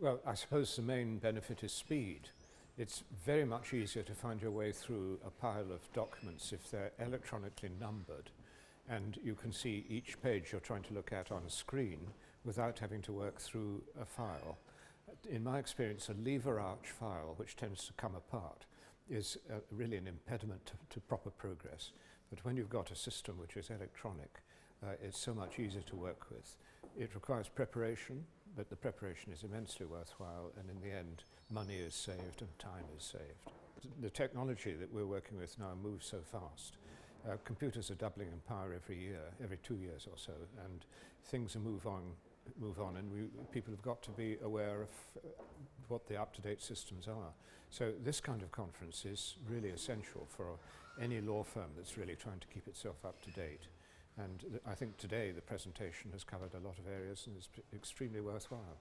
Well, I suppose the main benefit is speed. It's very much easier to find your way through a pile of documents if they're electronically numbered and you can see each page you're trying to look at on screen without having to work through a file. In my experience, a lever arch file, which tends to come apart, is uh, really an impediment to, to proper progress. But when you've got a system which is electronic, uh, it's so much easier to work with. It requires preparation, but the preparation is immensely worthwhile, and in the end, money is saved and time is saved. The technology that we're working with now moves so fast. Uh, computers are doubling in power every year, every two years or so, and things move on, move on, and we, people have got to be aware of uh, what the up-to-date systems are. So this kind of conference is really essential for any law firm that's really trying to keep itself up to date. And I think today the presentation has covered a lot of areas and is extremely worthwhile.